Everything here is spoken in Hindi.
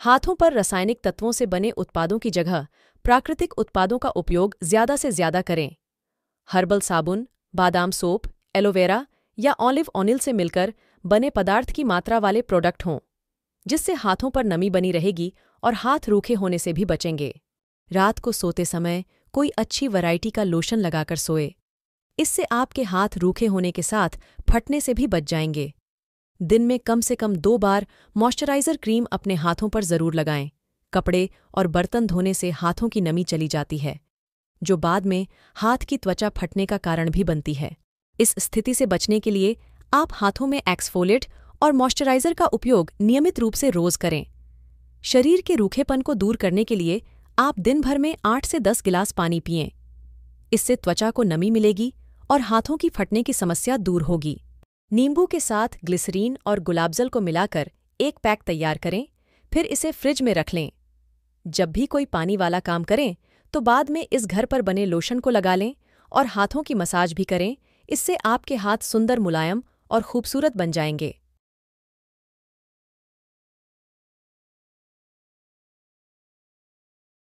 हाथों पर रासायनिक तत्वों से बने उत्पादों की जगह प्राकृतिक उत्पादों का उपयोग ज़्यादा से ज़्यादा करें। हर्बल साबुन, बादाम सोप, एलोवेरा या ऑलिव ऑनिल से मिलकर बने पदार्थ की मात्रा वाले प्रोडक्ट हों, जिससे हाथों पर नमी बनी रहेगी और हाथ रूखे होने से भी बचेंगे। रात को सोते समय कोई अच्छी वैरायटी का लोशन लगाकर सोए। इससे आपके हाथ रूखे होने के साथ फटने से भी बच जाएँगे। दिन में कम से कम दो बार मॉइस्चराइजर क्रीम अपने हाथों पर ज़रूर लगाएँ। कपड़े और बर्तन धोने से हाथों की नमी चली जाती है, जो बाद में हाथ की त्वचा फटने का कारण भी बनती है। इस स्थिति से बचने के लिए आप हाथों में एक्सफोलेट और मॉइस्चराइजर का उपयोग नियमित रूप से रोज करें। शरीर के रूखेपन को दूर करने के लिए आप दिन भर में आठ से दस गिलास पानी पिएँ। इससे त्वचा को नमी मिलेगी और हाथों की फटने की समस्या दूर होगी। नींबू के साथ ग्लिसरीन और गुलाबजल को मिलाकर एक पैक तैयार करें, फिर इसे फ्रिज में रख लें। जब भी कोई पानी वाला काम करें तो बाद में इस घर पर बने लोशन को लगा लें और हाथों की मसाज भी करें, इससे आपके हाथ सुंदर मुलायम और खूबसूरत बन जाएँगे।